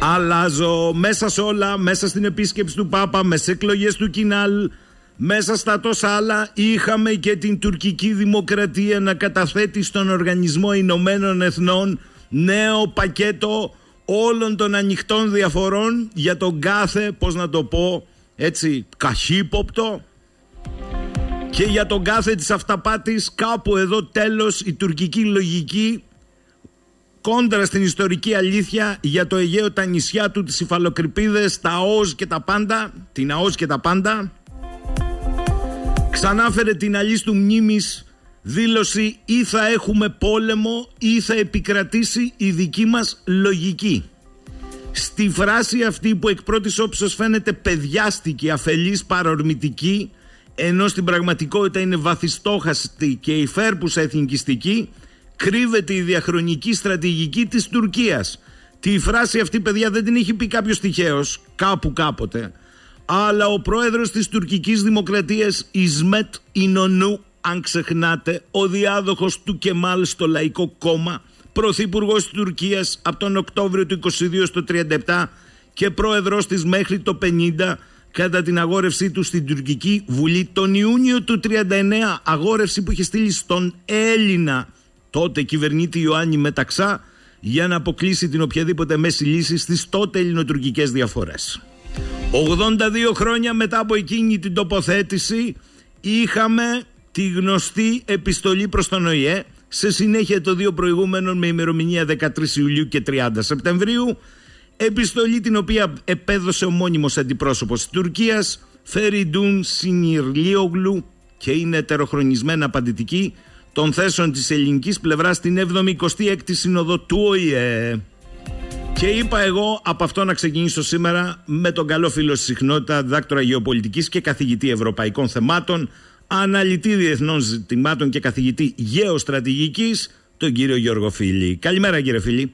Αλλάζω μέσα σε όλα, μέσα στην επίσκεψη του Πάπα, με σε εκλογές του Κινάλ, μέσα στα τόσα άλλα είχαμε και την τουρκική δημοκρατία να καταθέτει στον Οργανισμό Ηνωμένων Εθνών νέο πακέτο όλων των ανοιχτών διαφορών για τον κάθε, πώς να το πω, έτσι, καχύποπτο και για τον κάθε της αυταπάτης κάπου εδώ τέλος η τουρκική λογική κόντρα στην ιστορική αλήθεια για το Αιγαίο, τα νησιά του, τις υφαλοκρηπίδες, τα ΟΣ και τα πάντα, την ΑΟΣ και τα πάντα. Ξανάφερε την αλής του μνήμης δήλωση ή θα έχουμε πόλεμο ή θα επικρατήσει η δική μας λογική. Στη φράση αυτή που εκ πρώτης όψεως φαίνεται παιδιάστικη, αφελής, παρορμητική, ενώ στην πραγματικότητα είναι βαθιστόχαστη και υφέρπουσα εθνικιστική, κρύβεται η διαχρονική στρατηγική της Τουρκίας. Τη φράση αυτή, παιδιά, δεν την έχει πει κάποιος τυχαίος, κάπου κάποτε. Αλλά ο πρόεδρος της τουρκικής δημοκρατίας, Ισμέτ Ινονού, αν ξεχνάτε, ο διάδοχος του Κεμάλ στο Λαϊκό Κόμμα, πρωθυπουργός της Τουρκίας από τον Οκτώβριο του 22 στο 37 και πρόεδρος της μέχρι το 50 κατά την αγόρευσή του στην τουρκική βουλή τον Ιούνιο του 39 αγόρευση που είχε στείλει στον Έλληνα τότε κυβερνήτη Ιωάννη Μεταξά για να αποκλείσει την οποιαδήποτε μέση λύσης στις τότε ελληνοτουρκικές διαφορές. 82 χρόνια μετά από εκείνη την τοποθέτηση είχαμε τη γνωστή επιστολή προς τον ΟΗΕ σε συνέχεια των δύο προηγούμενων με ημερομηνία 13 Ιουλίου και 30 Σεπτεμβρίου επιστολή την οποία επέδωσε ο μόνιμος αντιπρόσωπος της Τουρκίας Φεριντούν Σινιρλίογλου και είναι ετεροχρονισμένα απαντητική των θέσεων της ελληνικής πλευράς στην 76η Σύνοδο του ΟΗΕ. Και είπα εγώ από αυτό να ξεκινήσω σήμερα με τον καλό φίλο στη συχνότητα, δάκτωρα γεωπολιτικής και καθηγητή ευρωπαϊκών θεμάτων, αναλυτή διεθνών ζητημάτων και καθηγητή γεωστρατηγικής, τον κύριο Γιώργο Φίλη. Καλημέρα κύριε Φίλη.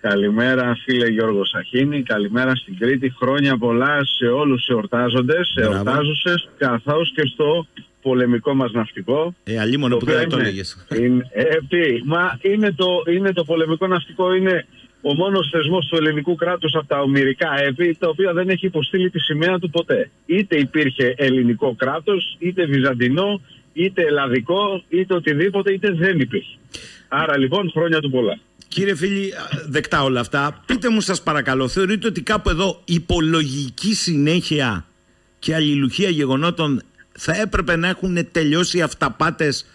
Καλημέρα φίλε Γιώργο Σαχίνη, καλημέρα στην Κρήτη, χρόνια πολλά σε όλους τους εορτάζοντες, εορτάζουσες, καθώς και στο πολεμικό μας ναυτικό. Ε, αλίμονο που δεν το έλεγες. Είναι, ε, τι, μα είναι το, είναι το πολεμικό ναυτικό, είναι ο μόνος θεσμός του ελληνικού κράτους από τα ομυρικά έπι, τα οποία δεν έχει υποστείλει τη σημαία του ποτέ. Είτε υπήρχε ελληνικό κράτος, είτε βυζαντινό, είτε ελλαδικό, είτε οτιδήποτε, είτε δεν υπήρχε. Άρα λοιπόν χρόνια του πολλά. Κύριε Φίλη, δεκτά όλα αυτά. Πείτε μου σας παρακαλώ, θεωρείτε ότι κάπου εδώ υπολογική συνέχεια και αλληλουχία γεγονότων θα έπρεπε να έχουν τελειώσει οι αυταπάτες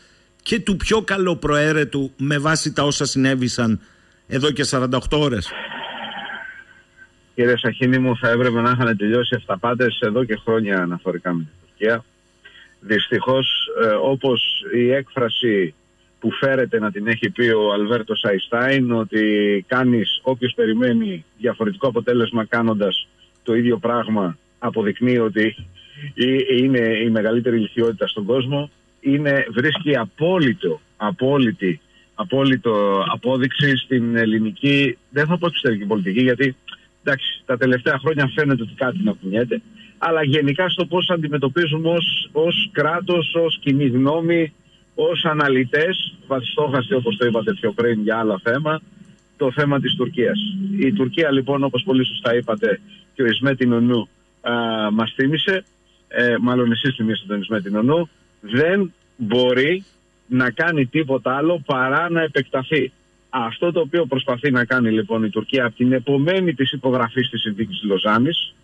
και του πιο καλοπροαίρετου με βάση τα όσα συνέβησαν εδώ και 48 ώρες. Κύριε Σαχίνη μου, θα έπρεπε να είχαν τελειώσει οι αυταπάτες εδώ και χρόνια αναφορικά με την Τουρκία. Δυστυχώς, ε, όπως η έκφραση που φέρεται να την έχει πει ο Αλβέρτο Αϊστάιν ότι κάνεις όποιος περιμένει διαφορετικό αποτέλεσμα κάνοντας το ίδιο πράγμα αποδεικνύει ότι είναι η μεγαλύτερη ηλικιότητα στον κόσμο είναι, βρίσκει απόλυτο, απόλυτη, απόλυτο απόδειξη στην ελληνική, δεν θα πω εξωτερική πολιτική γιατί εντάξει, τα τελευταία χρόνια φαίνεται ότι κάτι να κουνιέται αλλά γενικά στο πώς αντιμετωπίζουμε ως, ως κράτος, ως κοινή γνώμη, ως αναλυτές, βαθιστόχαστοι όπως το είπατε πιο πριν για άλλα θέμα, το θέμα της Τουρκίας. Η Τουρκία λοιπόν όπως πολύ σωστά είπατε και ο Ισμέτιν Ονού μας θύμισε, ε, μάλλον εσείς θυμίσατε τον Ισμέτιν Ονού, δεν μπορεί να κάνει τίποτα άλλο παρά να επεκταθεί. Αυτό το οποίο προσπαθεί να κάνει λοιπόν η Τουρκία από την επομένη της υπογραφής της συνθήκης της Λοζάνης,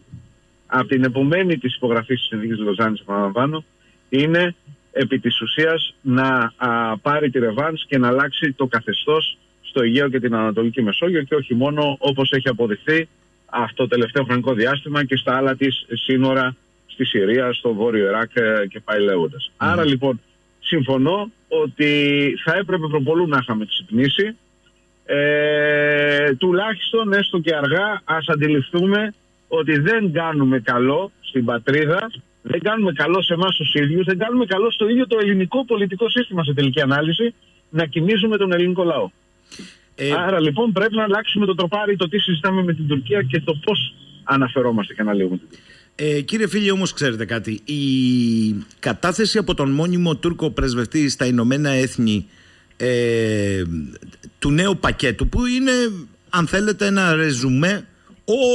από την επομένη της υπογραφής της συνθήκης της Λοζάνης, επαναλαμβάνω, είναι επί της ουσίας να α, πάρει τη ρεβάνς και να αλλάξει το καθεστώς στο Αιγαίο και την Ανατολική Μεσόγειο και όχι μόνο όπως έχει αποδειχθεί αυτό το τελευταίο χρονικό διάστημα και στα άλλα της σύνορα στη Συρία, στο Βόρειο Ιράκ ε, και πάει λέγοντας. Άρα λοιπόν συμφωνώ ότι θα έπρεπε προπολού να είχαμε ξυπνήσει ε, τουλάχιστον έστω και αργά ας αντιληφθούμε ότι δεν κάνουμε καλό στην πατρίδα δεν κάνουμε καλό σε εμάς τους ίδιους, δεν κάνουμε καλό στο ίδιο το ελληνικό πολιτικό σύστημα σε τελική ανάλυση να κινήσουμε τον ελληνικό λαό. Ε... Άρα λοιπόν πρέπει να αλλάξουμε το τροπάρι το τι συζητάμε με την Τουρκία και το πώς αναφερόμαστε και αναλύουμε την Τουρκία. Ε, κύριε φίλοι, όμως ξέρετε κάτι, η κατάθεση από τον μόνιμο Τούρκο πρεσβευτή στα Ηνωμένα Έθνη ε, του νέου πακέτου που είναι αν θέλετε ένα ρεζουμέ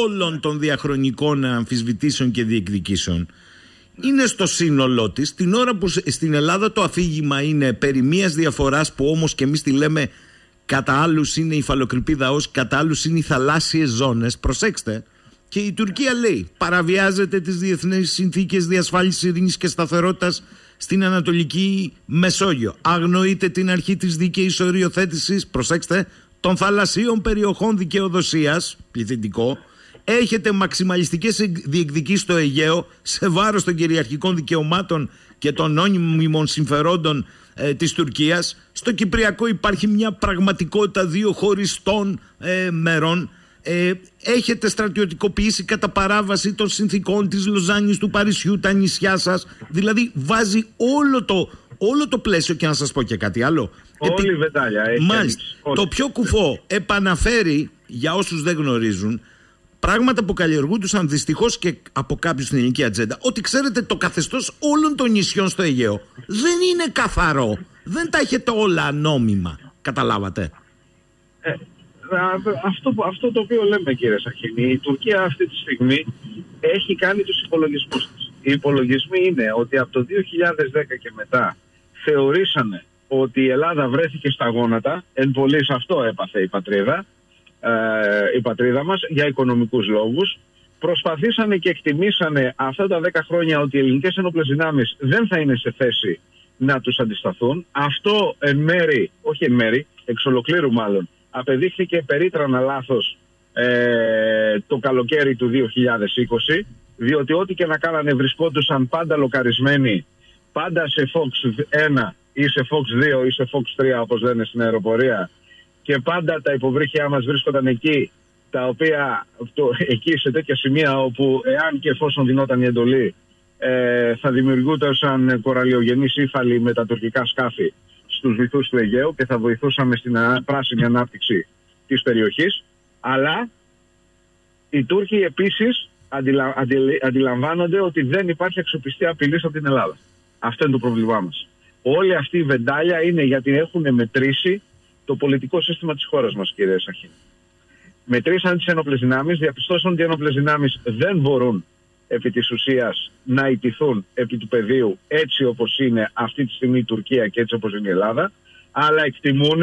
όλων των διαχρονικών αμφισβητήσεων και διεκδικήσεων είναι στο σύνολό της, την ώρα που στην Ελλάδα το αφήγημα είναι περί μια διαφοράς που όμως και εμείς τη λέμε κατά άλλους είναι η φαλοκρηπίδα ως, κατά άλλους είναι οι θαλάσσιες ζώνες. Προσέξτε. Και η Τουρκία λέει παραβιάζεται τις διεθνείς συνθήκες διασφάλισης ειρήνης και σταθερότητας στην Ανατολική Μεσόγειο. Αγνοείται την αρχή της δίκαιης οριοθέτησης, προσέξτε, των θαλασσίων περιοχών δικαιοδοσίας, πληθυντικό, έχετε μαξιμαλιστικές διεκδικήσεις στο Αιγαίο σε βάρος των κυριαρχικών δικαιωμάτων και των νόμιμων συμφερόντων ε, της Τουρκίας. Στο Κυπριακό υπάρχει μια πραγματικότητα δύο χωριστών ε, μερών. Ε, έχετε στρατιωτικοποιήσει κατά παράβαση των συνθήκων της Λοζάνης του Παρισιού τα νησιά σας; Δηλαδή βάζει όλο το, όλο το πλαίσιο και να σας πω και κάτι άλλο. Όλη Επί... βεντάλια. Μάλιστα. Το πιο κουφό επαναφέρει για όσους δεν γνωρίζουν Πράγματα που καλλιεργούνταν δυστυχώς και από κάποιους στην ελληνική ατζέντα. Ότι ξέρετε, το καθεστώς όλων των νησιών στο Αιγαίο δεν είναι καθαρό. Δεν τα έχετε όλα νόμιμα. Καταλάβατε. Ε, αυτό, αυτό το οποίο λέμε κύριε Σαχίνη, η Τουρκία αυτή τη στιγμή έχει κάνει τους υπολογισμούς της. Οι υπολογισμοί είναι ότι από το 2010 και μετά θεωρήσανε ότι η Ελλάδα βρέθηκε στα γόνατα, εν πολλής αυτό έπαθε η πατρίδα, ε, η πατρίδα μας για οικονομικούς λόγους. Προσπαθήσανε και εκτιμήσανε αυτά τα 10 χρόνια ότι οι ελληνικές ενόπλες δυνάμεις δεν θα είναι σε θέση να τους αντισταθούν. Αυτό εν μέρη, όχι εν μέρη, εξ ολοκλήρου μάλλον, απεδείχθηκε περίτρανα λάθος ε, το καλοκαίρι του 2020, διότι ό,τι και να κάνανε βρισκόντουσαν πάντα λοκαρισμένοι, πάντα σε Fox 1 ή σε Fox 2 ή σε Fox 3 όπως λένε στην αεροπορία. Και πάντα τα υποβρύχια μας βρίσκονταν εκεί τα οποία το, εκεί σε τέτοια σημεία όπου εάν και εφόσον δινόταν η εντολή ε, θα δημιουργούνταν κοραλιογενείς ύφαλοι με τα τουρκικά σκάφη στους βυθούς του Αιγαίου και θα βοηθούσαμε στην πράσινη ανάπτυξη της περιοχής αλλά οι Τούρκοι επίσης αντιλα, αντιλαμβάνονται ότι δεν υπάρχει αξιοπιστία απειλής από την Ελλάδα. Αυτό είναι το πρόβλημά μας. Όλη αυτή η βεντάλια είναι γιατί έχουν μετρήσει το πολιτικό σύστημα της χώρας μας, κύριε Σαχίνη. Μετρήσαν τις ένοπλες δυνάμεις, διαπιστώσαν ότι οι ένοπλες δυνάμεις δεν μπορούν επί της ουσίας να ιτηθούν επί του πεδίου έτσι όπως είναι αυτή τη στιγμή η Τουρκία και έτσι όπως είναι η Ελλάδα, αλλά εκτιμούν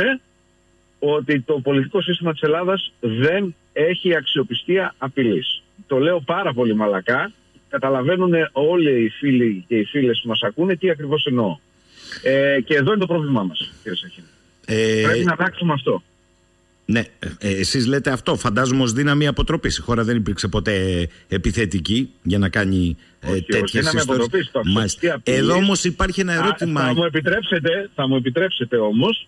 ότι το πολιτικό σύστημα της Ελλάδας δεν έχει αξιοπιστία απειλής. Το λέω πάρα πολύ μαλακά, καταλαβαίνουν όλοι οι φίλοι και οι φίλες που μας ακούνε τι ακριβώς εννοώ. Ε, και εδώ είναι το πρόβλημά μας, κύριε Σαχίνη. Ε, Πρέπει να αλλάξουμε αυτό. Ναι, ε, εσείς λέτε αυτό, φαντάζομαι ως δύναμη αποτροπής. Η χώρα δεν υπήρξε ποτέ επιθετική για να κάνει ε, όχι, τέτοιες όχι, ιστορίες. Εδώ όμως υπάρχει ένα ερώτημα... θα, μου επιτρέψετε, θα μου επιτρέψετε όμως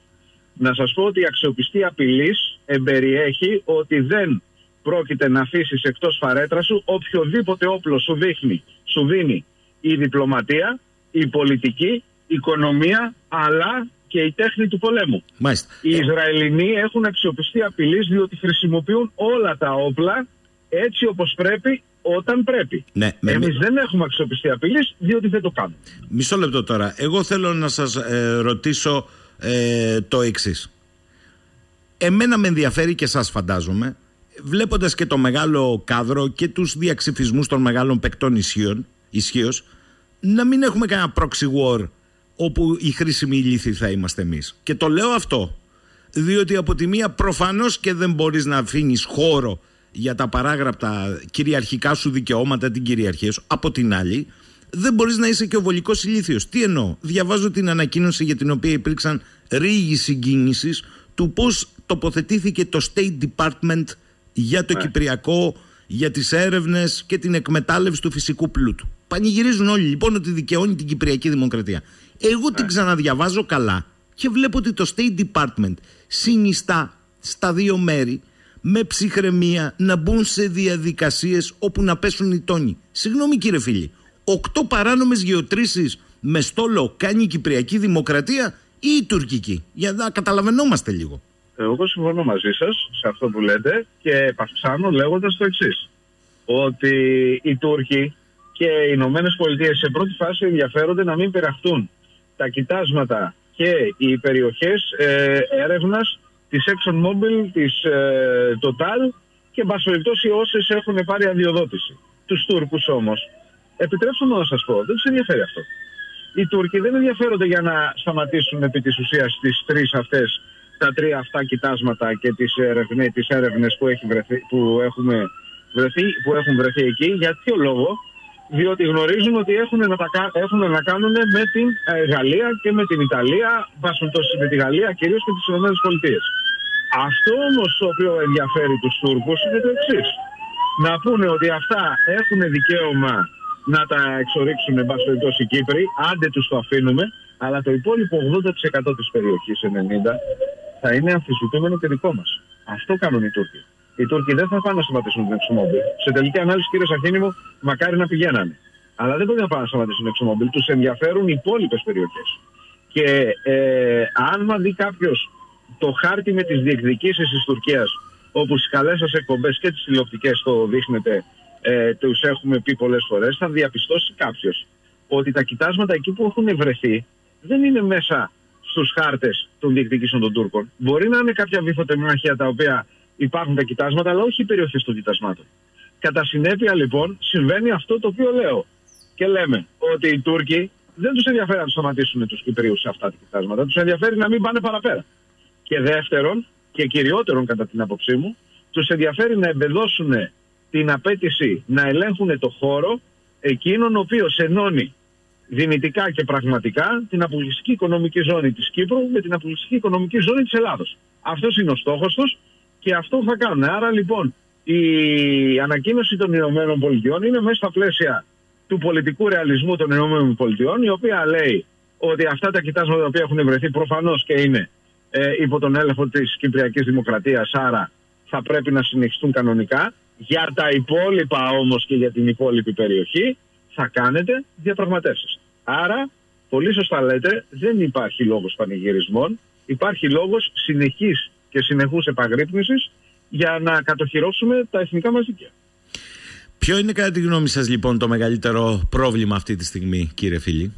να σας πω ότι η αξιοπιστία απειλής εμπεριέχει ότι δεν πρόκειται να αφήσεις εκτός φαρέτρα σου οποιοδήποτε όπλο σου δείχνει, σου δίνει η διπλωματία, η πολιτική, η οικονομία, αλλά και η τέχνη του πολέμου. Μάλιστα. Οι Ισραηλινοί έχουν αξιοπιστεί απειλής διότι χρησιμοποιούν όλα τα όπλα έτσι όπως πρέπει όταν πρέπει. Ναι, Εμείς δεν έχουμε αξιοπιστεί απειλής διότι δεν το κάνουμε. Μισό λεπτό τώρα. Εγώ θέλω να σας ε, ρωτήσω ε, το εξής. Εμένα με ενδιαφέρει και σας φαντάζομαι βλέποντας και το μεγάλο κάδρο και τους διαξυφισμούς των μεγάλων παικτών ισχύως, να μην έχουμε κανένα proxy war όπου η χρήσιμη λύθη θα είμαστε εμείς. Και το λέω αυτό, διότι από τη μία προφανώς και δεν μπορείς να αφήνεις χώρο για τα παράγραπτα κυριαρχικά σου δικαιώματα, την κυριαρχία σου. Από την άλλη, δεν μπορείς να είσαι και ο βολικός ηλίθιος. Τι εννοώ, διαβάζω την ανακοίνωση για την οποία υπήρξαν ρίγοι συγκίνησης του πώς τοποθετήθηκε το State Department για το ναι. Κυπριακό, για τις έρευνες και την εκμετάλλευση του φυσικού πλούτου. Πανηγυρίζουν όλοι λοιπόν ότι δικαιώνει την Κυπριακή Δημοκρατία. Εγώ την ναι. ξαναδιαβάζω καλά και βλέπω ότι το State Department συνιστά στα δύο μέρη με ψυχραιμία να μπουν σε διαδικασίες όπου να πέσουν οι τόνοι. Συγγνώμη κύριε φίλοι, οκτώ παράνομες γεωτρήσεις με στόλο κάνει η Κυπριακή Δημοκρατία ή η τουρκική; Για να καταλαβαίνόμαστε λίγο. Εγώ συμφωνώ μαζί σας σε αυτό που λέτε και επαυξάνω λέγοντας το εξής. Ότι οι Τούρκοι και οι Ηνωμένες Πολιτείες σε πρώτη φάση ενδιαφέρονται να μην πειραχτούν τα κοιτάσματα και οι περιοχές ε, έρευνας της ExxonMobil, της ε, Total και εν πάση περιπτώσει όσες έχουν πάρει αδειοδότηση. Τους Τούρκους όμως, επιτρέψτε μου να σας πω, δεν τους ενδιαφέρει αυτό. Οι Τούρκοι δεν ενδιαφέρονται για να σταματήσουν επί της ουσίας τις τρεις αυτές, τα τρία αυτά κοιτάσματα και τις έρευνε που, που, έχουμε βρεθεί, που έχουν βρεθεί εκεί. Για ποιο λόγο, διότι γνωρίζουν ότι έχουν να, τα, έχουν να κάνουν με την ε, Γαλλία και με την Ιταλία, με τη Γαλλία κυρίως και τις ΗΠΑ. Αυτό όμως το οποίο ενδιαφέρει τους Τούρκους είναι το εξής. Να πούνε ότι αυτά έχουν δικαίωμα να τα εξορίξουν εν πάση περιπτώσει οι Κύπροι, άντε τους το αφήνουμε, αλλά το υπόλοιπο 80% της περιοχής, 90% θα είναι αμφισβητούμενο και δικό μας. Αυτό κάνουν οι Τούρκοι. Οι Τούρκοι δεν θα πάνε να σταματήσουν την εξομόμπιλ. Σε τελική ανάλυση, κύριε Σαχίνη μου, μακάρι να πηγαίνανε. Αλλά δεν μπορεί να πάνε να σταματήσουν την εξομόμπιλ. Τους ενδιαφέρουν οι υπόλοιπες περιοχές. Και ε, αν μα δει κάποιος το χάρτη με τις διεκδικήσεις της Τουρκίας, όπου στις καλές σας εκπομπές και τις τηλεοπτικές το δείχνετε, ε, τους έχουμε πει πολλές φορές, θα διαπιστώσει κάποιος ότι τα κοιτάσματα εκεί που έχουν βρεθεί δεν είναι μέσα στους χάρτες των διεκδικήσεων των Τούρκων. Μπορεί να είναι κάποια βυθοτεμάχια τα οποία υπάρχουν τα κοιτάσματα, αλλά όχι οι περιοχές των κοιτασμάτων. Κατά συνέπεια, λοιπόν, συμβαίνει αυτό το οποίο λέω. Και λέμε ότι οι Τούρκοι δεν τους ενδιαφέρει να σταματήσουν τους Κυπρίους σε αυτά τα κοιτάσματα. Τους ενδιαφέρει να μην πάνε παραπέρα. Και δεύτερον, και κυριότερον κατά την άποψή μου, τους ενδιαφέρει να εμπεδώσουν την απέτηση να ελέγχουν το χώρο εκείνον ο οποίος ενώνει δυνητικά και πραγματικά την αποκλειστική οικονομική ζώνη της Κύπρου με την αποκλειστική οικονομική ζώνη της Ελλάδος. Αυτός είναι ο στόχος τους και αυτό θα κάνουν. Άρα λοιπόν η ανακοίνωση των Ηνωμένων Πολιτειών είναι μέσα στα πλαίσια του πολιτικού ρεαλισμού των Ηνωμένων Πολιτειών η οποία λέει ότι αυτά τα κοιτάσματα τα οποία έχουν βρεθεί προφανώς και είναι ε, υπό τον έλεγχο της Κυπριακής Δημοκρατίας άρα θα πρέπει να συνεχιστούν κανονικά. Για τα υπόλοιπα όμως και για την υπόλοιπη περιοχή θα κάνετε διαπραγματεύσεις. Άρα, πολύ σωστά λέτε, δεν υπάρχει λόγος πανηγυρισμών, υπάρχει λόγος συνεχής και συνεχούς επαγρύπνησης για να κατοχυρώσουμε τα εθνικά μας δίκαια. Ποιο είναι κατά τη γνώμη σας λοιπόν το μεγαλύτερο πρόβλημα αυτή τη στιγμή κύριε Φίλη;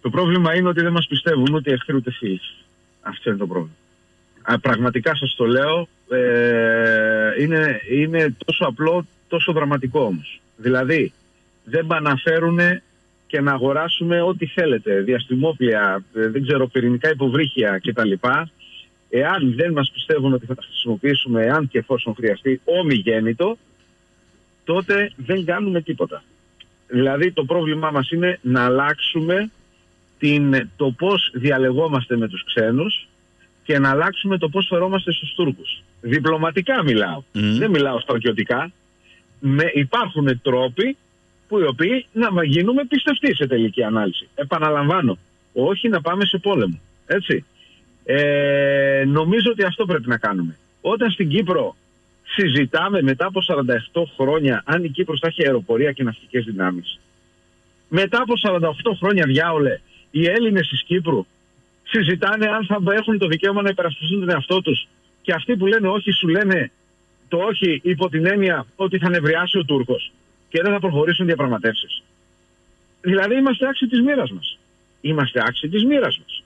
Το πρόβλημα είναι ότι δεν μας πιστεύουν ούτε εχθροί ούτε φίλοι. Αυτό είναι το πρόβλημα. Α, πραγματικά σας το λέω, ε, είναι, είναι τόσο απλό, τόσο δραματικό όμως. Δηλαδή, δεν παναφέρουν και να αγοράσουμε ό,τι θέλετε, διαστημόπλια, ε, δεν ξέρω, πυρηνικά υποβρύχια κτλ. Εάν δεν μας πιστεύουν ότι θα τα χρησιμοποιήσουμε, εάν και εφόσον χρειαστεί, ομιγέννητο, τότε δεν κάνουμε τίποτα. Δηλαδή το πρόβλημά μας είναι να αλλάξουμε την, το πώς διαλεγόμαστε με τους ξένους και να αλλάξουμε το πώς φερόμαστε στους Τούρκους. Διπλωματικά μιλάω, δεν μιλάω στρατιωτικά. Με, υπάρχουν τρόποι που οι οποίοι να γίνουμε πιστευτοί σε τελική ανάλυση. Επαναλαμβάνω, όχι να πάμε σε πόλεμο. Έτσι. Ε, νομίζω ότι αυτό πρέπει να κάνουμε. Όταν στην Κύπρο συζητάμε μετά από 47 χρόνια αν η Κύπρος θα έχει αεροπορία και ναυτικές δυνάμεις. Μετά από 48 χρόνια διάολε οι Έλληνες της Κύπρου συζητάνε αν θα έχουν το δικαίωμα να υπερασπιστούν τον εαυτό τους και αυτοί που λένε όχι σου λένε το όχι υπό την έννοια ότι θα νευριάσει ο Τούρκος και δεν θα προχωρήσουν διαπραγματεύσεις. Δηλαδή είμαστε άξιοι της μοίρας μας. Είμαστε άξιοι της μοίρας μας.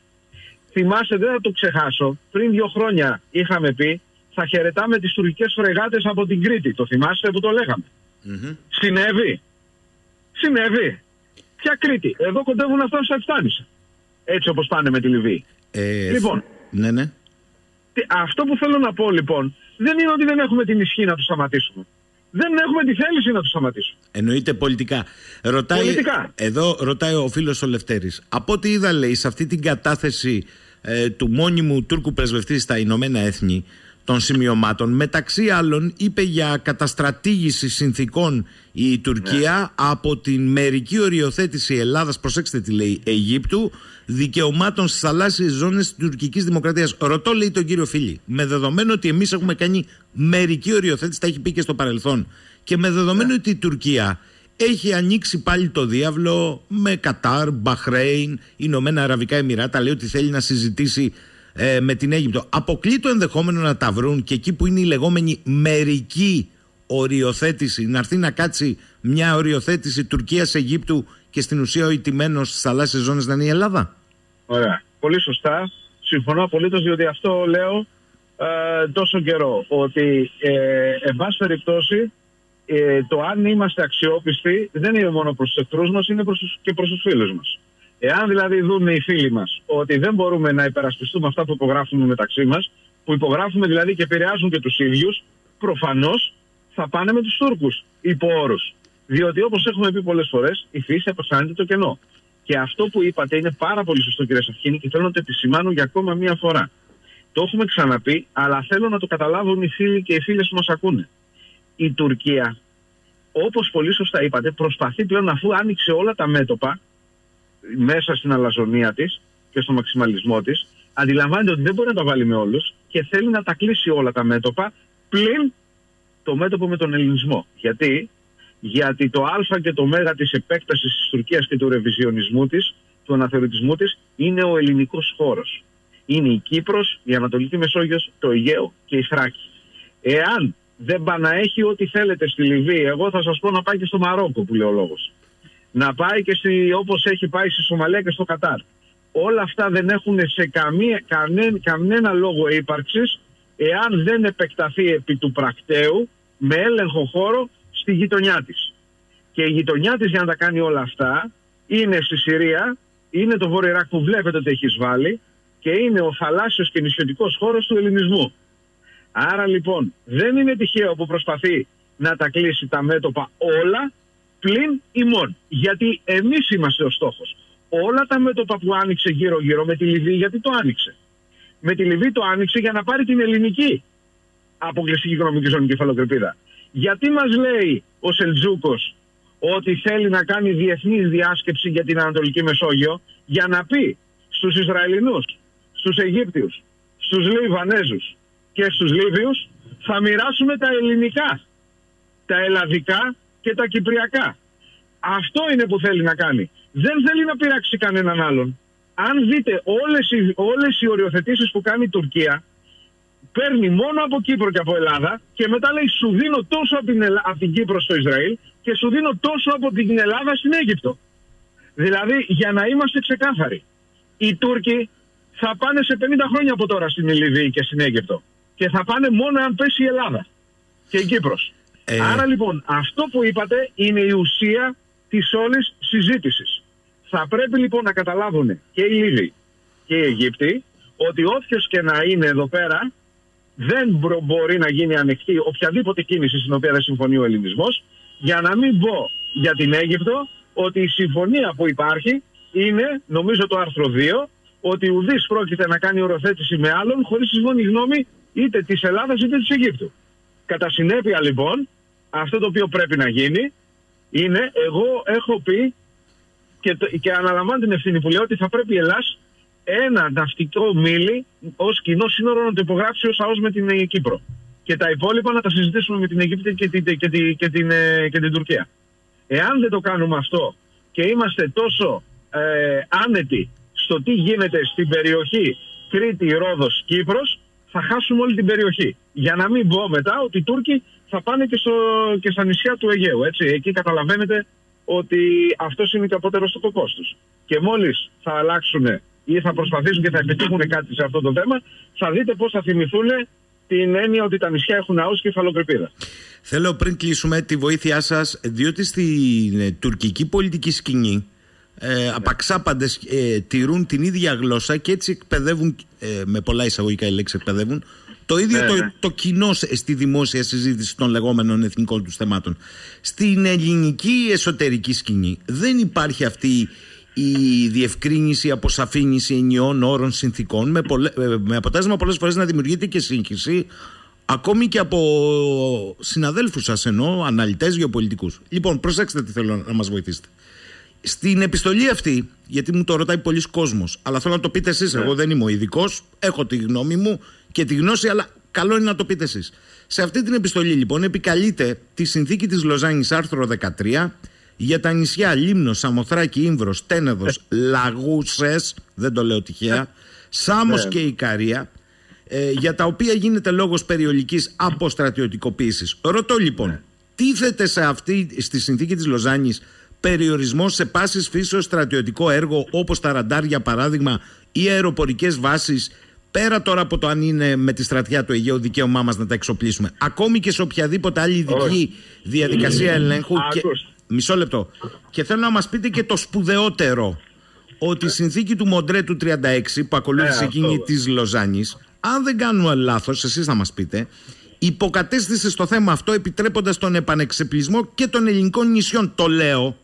Θυμάστε, δεν θα το ξεχάσω, πριν δύο χρόνια είχαμε πει θα χαιρετάμε τις τουρκικές φρεγάτες από την Κρήτη. Το θυμάστε που το λέγαμε. Mm-hmm. Συνέβη. Συνέβη. Ποια Κρήτη. Εδώ κοντεύουν να φτάσουν στα Έτσι όπως πάνε με τη Λιβύη. Ε, λοιπόν. Ναι, ναι. Αυτό που θέλω να πω λοιπόν δεν είναι ότι δεν έχουμε την ισχύ να το σταματήσουμε δεν έχουμε τη θέληση να του σταματήσουμε. Εννοείται πολιτικά. Ρωτάει, πολιτικά. Εδώ ρωτάει ο φίλος ο Λευτέρης. Από ό,τι είδα, λέει, σε αυτή την κατάθεση ε, του μόνιμου Τούρκου πρεσβευτή στα Ηνωμένα Έθνη, των σημειωμάτων. Μεταξύ άλλων είπε για καταστρατήγηση συνθήκων η Τουρκία ναι. από την μερική οριοθέτηση Ελλάδας, προσέξτε τι λέει, Αιγύπτου, δικαιωμάτων στις θαλάσσιες ζώνες της τουρκικής δημοκρατίας. Ρωτώ λέει τον κύριο Φίλη, με δεδομένο ότι εμείς έχουμε κάνει μερική οριοθέτηση, τα έχει πει και στο παρελθόν, και με δεδομένο ναι. ότι η Τουρκία έχει ανοίξει πάλι το διάβλο με Κατάρ, Μπαχρέιν, Ηνωμένα Αραβικά Εμμυράτα, λέει ότι θέλει να συζητήσει ε, με την Αίγυπτο. Αποκλεί το ενδεχόμενο να τα βρουν και εκεί που είναι η λεγόμενη μερική οριοθέτηση, να έρθει να κάτσει μια οριοθέτηση Τουρκία-Αιγύπτου και στην ουσία ο ηττημένο στις θαλάσσιες ζώνες να είναι η Ελλάδα. Ωραία. Πολύ σωστά. Συμφωνώ απολύτως διότι αυτό λέω ε, τόσο καιρό. Ότι, ε, εν πάση περιπτώσει, ε, το αν είμαστε αξιόπιστοι δεν είναι μόνο προς τους εχθρούς μας, είναι προς τους, και προς τους φίλους μας. Εάν δηλαδή δουν οι φίλοι μας ότι δεν μπορούμε να υπερασπιστούμε αυτά που υπογράφουμε μεταξύ μας, που υπογράφουμε δηλαδή και επηρεάζουν και τους ίδιους, προφανώς θα πάνε με τους Τούρκους υπό όρους. Διότι όπως έχουμε πει πολλές φορές, η φύση αποσάνεται το κενό. Και αυτό που είπατε είναι πάρα πολύ σωστό κύριε Σαφχίνη και θέλω να το επισημάνω για ακόμα μία φορά. Το έχουμε ξαναπεί, αλλά θέλω να το καταλάβουν οι φίλοι και οι φίλες που μας ακούνε. Η Τουρκία, όπως πολύ σωστά είπατε, προσπαθεί πλέον αφού άνοιξε όλα τα μέτωπα μέσα στην αλαζονία της και στο μαξιμαλισμό της, αντιλαμβάνεται ότι δεν μπορεί να τα βάλει με όλους και θέλει να τα κλείσει όλα τα μέτωπα πλην το μέτωπο με τον ελληνισμό. Γιατί; Γιατί το α και το μέγα της επέκτασης της Τουρκίας και του ρεβιζιονισμού της, του αναθεωρητισμού της, είναι ο ελληνικός χώρος. Είναι η Κύπρος, η Ανατολική Μεσόγειος, το Αιγαίο και η Θράκη. Εάν δεν πάει να έχει ό,τι θέλετε στη Λιβύη, εγώ θα σας πω να πάει και στο Μαρόκο που λέει ο λόγος. Να πάει και στη, όπως έχει πάει στη Σομαλία και στο Κατάρ. Όλα αυτά δεν έχουν σε καμία, κανένα, κανένα λόγο ύπαρξης εάν δεν επεκταθεί επί του πρακτέου με έλεγχο χώρο στη γειτονιά της. Και η γειτονιά της για να τα κάνει όλα αυτά είναι στη Συρία, είναι το Βόρειο Ιράκ που βλέπετε ότι έχεις βάλει και είναι ο θαλάσσιος και νησιωτικός χώρος του ελληνισμού. Άρα λοιπόν δεν είναι τυχαίο που προσπαθεί να τα κλείσει τα μέτωπα όλα πλην ημών. Γιατί εμείς είμαστε ο στόχος. Όλα τα μέτωπα που άνοιξε γύρω γύρω με τη Λιβύη γιατί το άνοιξε. Με τη Λιβύη το άνοιξε για να πάρει την ελληνική αποκλειστική οικονομική ζώνη κεφαλοκρηπίδα. Γιατί μας λέει ο Σελτζούκος ότι θέλει να κάνει διεθνής διάσκεψη για την Ανατολική Μεσόγειο για να πει στους Ισραηλινούς, στους Αιγύπτιους, στους Λιβανέζους και στους Λίβιους θα μοιράσουμε τα ελληνικά, τα ελλαδικά και τα κυπριακά. Αυτό είναι που θέλει να κάνει. Δεν θέλει να πειράξει κανέναν άλλον. Αν δείτε όλες οι, όλες οι οριοθετήσεις που κάνει η Τουρκία παίρνει μόνο από Κύπρο και από Ελλάδα και μετά λέει σου δίνω τόσο από την, από την Κύπρο στο Ισραήλ και σου δίνω τόσο από την Ελλάδα στην Αίγυπτο. Δηλαδή για να είμαστε ξεκάθαροι, οι Τούρκοι θα πάνε σε 50 χρόνια από τώρα στην Λιβύη και στην Αίγυπτο και θα πάνε μόνο αν πέσει η Ελλάδα και η Κύπρος. Ε... Άρα λοιπόν αυτό που είπατε είναι η ουσία της όλης συζήτησης. Θα πρέπει λοιπόν να καταλάβουν και οι Λίβοι και οι Αιγύπτιοι ότι όποιος και να είναι εδώ πέρα δεν μπορεί να γίνει ανοιχτή οποιαδήποτε κίνηση στην οποία δεν συμφωνεί ο ελληνισμός για να μην πω για την Αίγυπτο ότι η συμφωνία που υπάρχει είναι, νομίζω το άρθρο 2, ότι ουδής πρόκειται να κάνει οροθέτηση με άλλον χωρίς συμφωνή γνώμη είτε της Ελλάδας είτε της Αιγύπτου. Κατά συνέπεια λοιπόν, αυτό το οποίο πρέπει να γίνει είναι, εγώ έχω πει και, και αναλαμβάνω την ευθύνη που λέω ότι θα πρέπει η Ελλάς ένα ναυτικό μήλι ως κοινό σύνορο να το υπογράψει ο ΣΑΟΣ με την ε, Κύπρο. Και τα υπόλοιπα να τα συζητήσουμε με την Αιγύπτια και την, και την, και την, ε, και την Τουρκία. Εάν δεν το κάνουμε αυτό και είμαστε τόσο ε, άνετοι στο τι γίνεται στην περιοχή Κρήτη, Ρόδος, Κύπρος, θα χάσουμε όλη την περιοχή. Για να μην πω μετά ότι οι Τούρκοι θα πάνε και, στο, και στα νησιά του Αιγαίου. Έτσι. Εκεί καταλαβαίνετε ότι αυτός είναι και απότερος στο κόστος. Και μόλις θα αλλάξουν ή θα προσπαθήσουν και θα επιτύχουν κάτι σε αυτό το θέμα, θα δείτε πώς θα θυμηθούν την έννοια ότι τα νησιά έχουν ναού και φαλοκρηπίδα. Θέλω πριν κλείσουμε τη βοήθειά σας, διότι στην ε, τουρκική πολιτική σκηνή ε, ναι. απαξάπαντες ε, τηρούν την ίδια γλώσσα και έτσι εκπαιδεύουν, ε, με πολλά εισαγωγικά η λέξη εκπαιδεύουν, το ίδιο ναι, το, ναι. το κοινό στη δημόσια συζήτηση των λεγόμενων εθνικών του θεμάτων. Στην ελληνική εσωτερική σκηνή δεν υπάρχει αυτή η διευκρίνηση, η αποσαφήνιση ενιών όρων συνθήκων με, πολλε, ε, με αποτέλεσμα πολλές φορές να δημιουργείται και σύγχυση ακόμη και από συναδέλφους σας ενώ αναλυτές γεωπολιτικούς. Λοιπόν, προσέξτε τι θέλω να μας βοηθήσετε. Στην επιστολή αυτή, γιατί μου το ρωτάει πολλοί κόσμος, αλλά θέλω να το πείτε εσείς, ναι. εγώ δεν είμαι ο ειδικός, έχω τη γνώμη μου και τη γνώση, αλλά καλό είναι να το πείτε εσείς. Σε αυτή την επιστολή λοιπόν επικαλείται τη συνθήκη της Λοζάνης άρθρο 13 για τα νησιά Λίμνος, Σαμοθράκη, Ήμβρο, Τένεδος, ε. Λαγούσες, δεν το λέω τυχαία, Σάμος ναι. και Ικαρία, ε, για τα οποία γίνεται λόγος περιολικής αποστρατιωτικοποίησης. Ρωτώ λοιπόν, ναι. τίθεται σε αυτή, στη συνθήκη της Λοζάνης περιορισμός σε πάσης φύσεως στρατιωτικό έργο όπως τα ραντάρ για παράδειγμα ή αεροπορικές βάσεις Πέρα τώρα από το αν είναι με τη στρατιά του Αιγαίου δικαίωμά μας να τα εξοπλίσουμε, ακόμη και σε οποιαδήποτε άλλη ειδική διαδικασία ελέγχου. Και... Μισό λεπτό. Και θέλω να μας πείτε και το σπουδαιότερο. Ότι η συνθήκη του Μοντρέ του 36 που ακολούθησε εκείνη της Λοζάνης, αν δεν κάνουμε λάθος, εσείς θα μας πείτε, υποκατέστησε στο θέμα αυτό επιτρέποντας τον επανεξεπλισμό και των ελληνικών νησιών. Το λέω,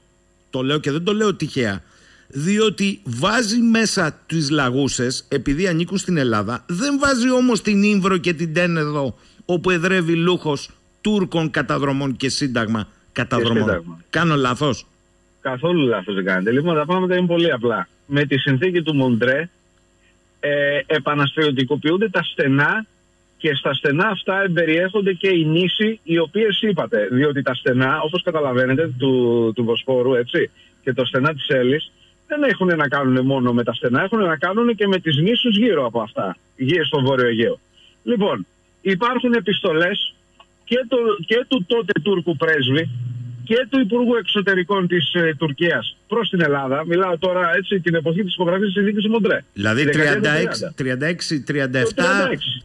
το λέω και δεν το λέω τυχαία διότι βάζει μέσα τις λαγούσες επειδή ανήκουν στην Ελλάδα δεν βάζει όμως την Ήμβρο και την Τένεδο όπου εδρεύει λούχος Τούρκων καταδρομών και σύνταγμα καταδρομών. Κάνω λάθος; Καθόλου λάθος δεν κάνετε. Λοιπόν τα πράγματα είναι πολύ απλά. Με τη συνθήκη του Μοντρέ ε, επαναστρατιωτικοποιούνται τα στενά και στα στενά αυτά εμπεριέχονται και οι νήσοι οι οποίες είπατε. Διότι τα στενά, όπως καταλαβαίνετε, του, του Βοσπόρου έτσι, και το στενά της Έλλης δεν έχουν να κάνουν μόνο με τα στενά, έχουν να κάνουν και με τις νήσους γύρω από αυτά, γύρω στο Βόρειο Αιγαίο. Λοιπόν, υπάρχουν επιστολές και, το, και του τότε Τούρκου πρέσβη και του Υπουργού Εξωτερικών της ε, Τουρκίας προς την Ελλάδα. Μιλάω τώρα έτσι την εποχή της υπογραφής της συνθήκης του Μοντρέ. Δηλαδή 36-37,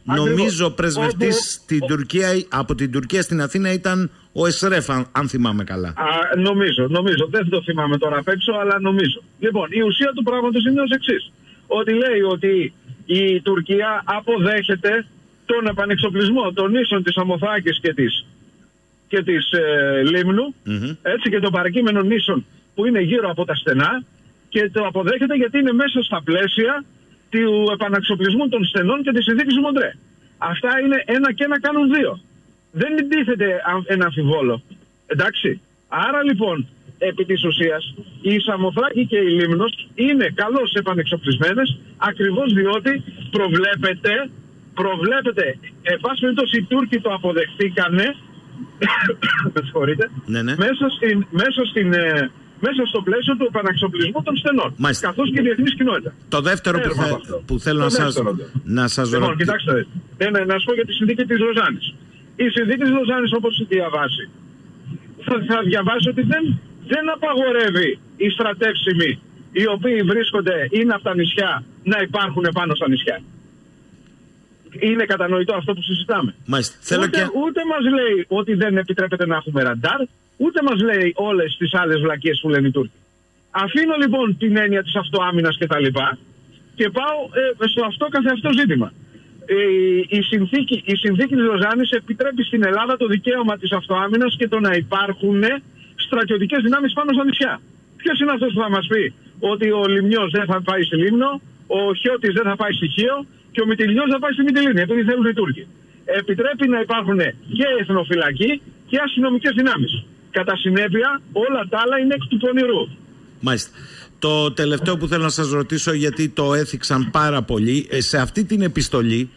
νομίζω πρεσβευτής στην Τουρκία, από την Τουρκία στην Αθήνα ήταν ο Εσρέφ, αν, αν θυμάμαι καλά. Α, νομίζω, νομίζω. Δεν το θυμάμαι τώρα απ' έξω, αλλά νομίζω. Λοιπόν, η ουσία του πράγματος είναι ως εξής. Ότι λέει ότι η Τουρκία αποδέχεται τον επανεξοπλισμό των νήσων της Αμοθάκης και της και της ε, λιμνου έτσι και των παρακείμενων νήσων που είναι γύρω από τα στενά και το αποδέχεται γιατί είναι μέσα στα πλαίσια του επαναξοπλισμού των στενών και της συνθήκης του Μοντρέ. Αυτά είναι ένα και ένα κάνουν δύο. Δεν εντίθεται ένα αμφιβόλο. Εντάξει. Άρα λοιπόν, επί της ουσίας, η Σαμοθράκη και η Λίμνος είναι καλώς επανεξοπλισμένες ακριβώς διότι προβλέπεται, προβλέπεται, εν οι Τούρκοι το αποδεχτήκανε με συγχωρείτε, ναι, ναι. Μέσα, στην, μέσα, στην, ε, μέσα στο πλαίσιο του επαναξοπλισμού των στενών. Καθώς και η διεθνής κοινότητα. Το δεύτερο που, θε, που, θέλω να, σας, να σας λοιπόν, ρωτήσω. κοιτάξτε, ε, να, να σου πω για τη συνθήκη της Λοζάνης. Η συνθήκη της Λοζάνης, όπως τη διαβάσει, θα, θα διαβάσει ότι δεν, δεν απαγορεύει οι στρατεύσιμοι οι οποίοι βρίσκονται είναι από τα νησιά να υπάρχουν πάνω στα νησιά είναι κατανοητό αυτό που συζητάμε. Μάλιστα. ούτε, και... ούτε μας λέει ότι δεν επιτρέπεται να έχουμε ραντάρ, ούτε μας λέει όλες τις άλλες βλακίες που λένε οι Τούρκοι. Αφήνω λοιπόν την έννοια της αυτοάμυνας και τα λοιπά και πάω ε, στο αυτό καθε αυτό ζήτημα. Ε, η, συνθήκη, η συνθήκη της Λοζάνης επιτρέπει στην Ελλάδα το δικαίωμα της αυτοάμυνας και το να υπάρχουν στρατιωτικές δυνάμεις πάνω στα νησιά. Ποιος είναι αυτός που θα μας πει ότι ο Λιμνιός δεν θα πάει στη Λίμνο, ο Χιώτης δεν θα πάει στη Χίο και ο Μητυλινιό θα πάει στη Μητυλίνη, επειδή θέλουν οι Τούρκοι. Επιτρέπει να υπάρχουν και εθνοφυλακοί και αστυνομικές δυνάμεις. Κατά συνέπεια, όλα τα άλλα είναι εκ του πονηρού. Μάλιστα. Το τελευταίο που θέλω να σας ρωτήσω γιατί το έθιξαν πάρα πολύ ε, σε αυτή την επιστολή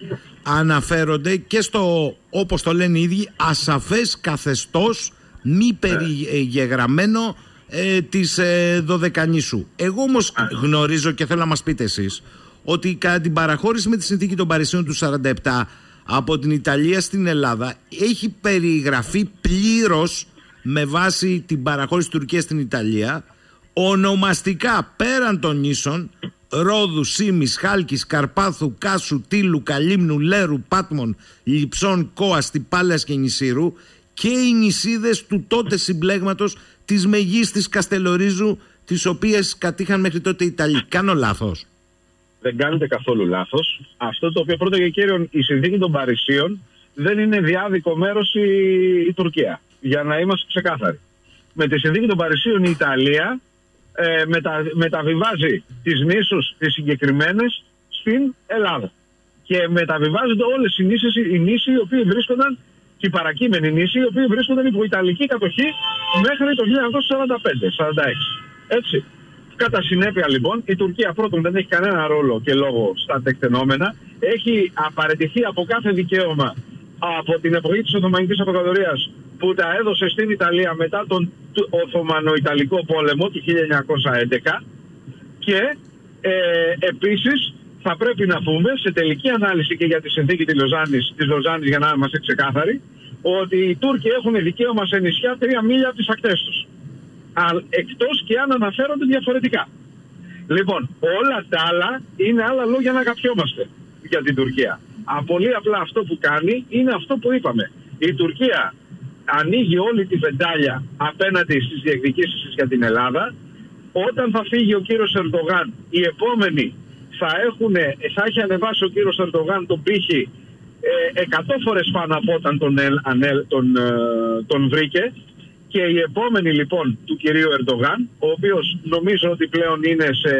αναφέρονται και στο όπως το λένε οι ίδιοι ασαφές καθεστώς μη περιγεγραμμένο ε, της ε, Δωδεκανήσου. Εγώ όμως γνωρίζω και θέλω να μας πείτε εσείς ότι κατά την παραχώρηση με τη συνθήκη των Παρισίων του 47 από την Ιταλία στην Ελλάδα έχει περιγραφεί πλήρως με βάση την παραχώρηση της Τουρκίας στην Ιταλία ονομαστικά πέραν των νήσων Ρόδου, Σίμης, Χάλκης, Καρπάθου, Κάσου, Τίλου, Καλύμνου, Λέρου, Πάτμων, Λιψών, Κόαστη, Πάλας και Νησίρου και οι νησίδες του τότε συμπλέγματος της μεγίστης Καστελορίζου τις οποίες κατήχαν μέχρι τότε οι Ιταλοί. Κάνω λάθος δεν κάνετε καθόλου λάθος. Αυτό το οποίο πρώτα και κύριο η συνθήκη των Παρισίων δεν είναι διάδικο μέρος η, η Τουρκία. Για να είμαστε ξεκάθαροι. Με τη συνθήκη των Παρισίων η Ιταλία ε, μετα, μεταβιβάζει τις νήσους τις συγκεκριμένες στην Ελλάδα. Και μεταβιβάζονται όλες οι νήσες, οι νήσοι οι οποίοι βρίσκονταν και οι παρακείμενοι νήσοι οι οποίοι βρίσκονταν υπό Ιταλική κατοχή μέχρι το 1945-46. Έτσι. Κατά συνέπεια λοιπόν η Τουρκία πρώτον δεν έχει κανένα ρόλο και λόγο στα τεκτενόμενα. Έχει απαρατηθεί από κάθε δικαίωμα από την εποχή της Οθωμανικής Αυτοκρατορίας που τα έδωσε στην Ιταλία μετά τον Οθωμανο-Ιταλικό πόλεμο του 1911 και ε, επίσης θα πρέπει να πούμε σε τελική ανάλυση και για τη συνθήκη της Λοζάνης, της Λοζάνης για να είμαστε ξεκάθαροι ότι οι Τούρκοι έχουν δικαίωμα σε νησιά τρία μίλια από τις ακτές τους εκτός και αν αναφέρονται διαφορετικά. Λοιπόν, όλα τα άλλα είναι άλλα λόγια να αγαπιόμαστε. για την Τουρκία. Πολύ απλά αυτό που κάνει είναι αυτό που είπαμε. Η Τουρκία ανοίγει όλη τη βεντάλια απέναντι στις διεκδικήσεις για την Ελλάδα. Όταν θα φύγει ο κύριος Ερντογάν, οι επόμενοι θα, έχουν, θα έχει ανεβάσει ο κύριος Ερντογάν τον πύχη ε, 100 φορές πάνω από όταν τον, ανέλ, τον, ε, τον βρήκε και η επόμενη λοιπόν του κυρίου Ερντογάν, ο οποίος νομίζω ότι πλέον είναι σε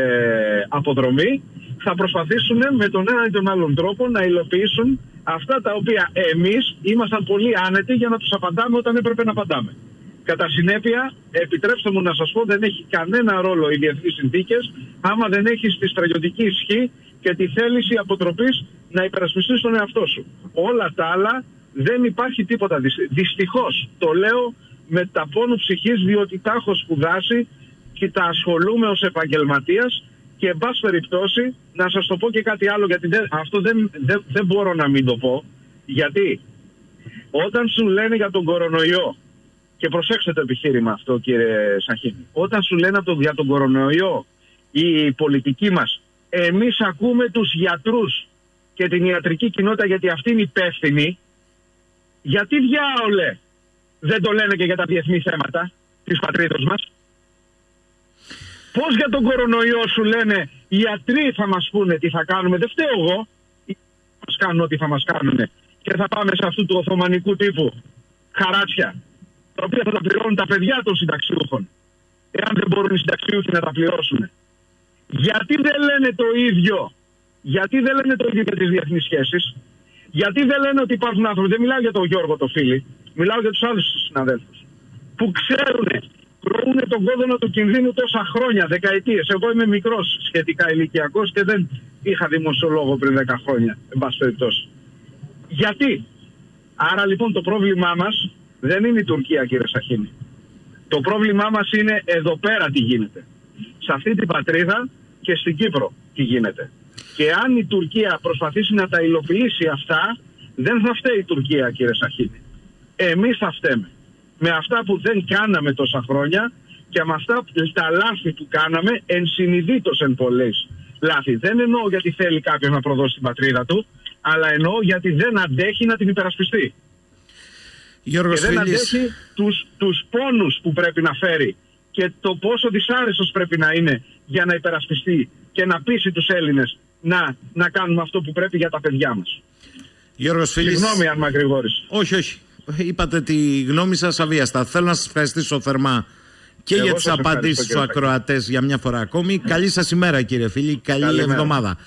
αποδρομή, θα προσπαθήσουν με τον ένα ή τον άλλον τρόπο να υλοποιήσουν αυτά τα οποία εμείς ήμασταν πολύ άνετοι για να τους απαντάμε όταν έπρεπε να απαντάμε. Κατά συνέπεια, επιτρέψτε μου να σας πω, δεν έχει κανένα ρόλο οι διεθνείς συνθήκες άμα δεν έχεις τη στρατιωτική ισχύ και τη θέληση αποτροπής να υπερασπιστείς τον εαυτό σου. Όλα τα άλλα δεν υπάρχει τίποτα. Δυστυχώς, το λέω με τα πόνου ψυχής διότι τα έχω σπουδάσει και τα ασχολούμαι ως επαγγελματίας. Και εν πάση περιπτώσει να σας το πω και κάτι άλλο γιατί αυτό δεν, δεν, δεν μπορώ να μην το πω. Γιατί όταν σου λένε για τον κορονοϊό και προσέξτε το επιχείρημα αυτό κύριε Σαχίνη όταν σου λένε το, για τον κορονοϊό η πολιτική μας εμείς ακούμε τους γιατρούς και την ιατρική κοινότητα γιατί αυτή είναι υπεύθυνη γιατί διάολε δεν το λένε και για τα διεθνή θέματα της πατρίδος μας. Πώς για τον κορονοϊό σου λένε οι ιατροί θα μας πούνε τι θα κάνουμε. Δεν φταίω εγώ. Οι μας κάνουν ό,τι θα μας κάνουν. Και θα πάμε σε αυτού του οθωμανικού τύπου χαράτσια. Τα οποία θα τα πληρώνουν τα παιδιά των συνταξιούχων. Εάν δεν μπορούν οι συνταξιούχοι να τα πληρώσουν. Γιατί δεν λένε το ίδιο; Γιατί δεν λένε το ίδιο για τις διεθνείς σχέσεις; Γιατί δεν λένε ότι υπάρχουν άνθρωποι. Δεν μιλάω για τον Γιώργο το φίλη. Μιλάω για τους άλλους συναδέλφους. Που ξέρουν, κρούν τον κόδωνα του κινδύνου τόσα χρόνια, δεκαετίες. Εγώ είμαι μικρός σχετικά ηλικιακός και δεν είχα δημοσιολόγο πριν 10 χρόνια, εν πάση περιπτώσει. Γιατί; Άρα λοιπόν το πρόβλημά μας δεν είναι η Τουρκία, κύριε Σαχίνη. Το πρόβλημά μας είναι εδώ πέρα τι γίνεται. Σε αυτή την πατρίδα και στην Κύπρο τι γίνεται. Και αν η Τουρκία προσπαθήσει να τα υλοποιήσει αυτά, δεν θα φταίει η Τουρκία, κύριε Σαχίνη εμείς θα φταίμε. Με αυτά που δεν κάναμε τόσα χρόνια και με αυτά τα λάθη που κάναμε ενσυνειδήτως εν πολλές λάθη. Δεν εννοώ γιατί θέλει κάποιος να προδώσει την πατρίδα του, αλλά εννοώ γιατί δεν αντέχει να την υπερασπιστεί. Γιώργος και δεν αντέχει τους, τους πόνους που πρέπει να φέρει και το πόσο δυσάρεστος πρέπει να είναι για να υπερασπιστεί και να πείσει τους Έλληνες να, να κάνουμε αυτό που πρέπει για τα παιδιά μας. Γιώργος Φίλης... Συγγνώμη αν Όχι, όχι είπατε τη γνώμη σας αβίαστα. Θέλω να σας ευχαριστήσω θερμά και για τις απαντήσεις στους ακροατές για μια φορά ακόμη. Καλή σας ημέρα κύριε φίλη, καλή εβδομάδα.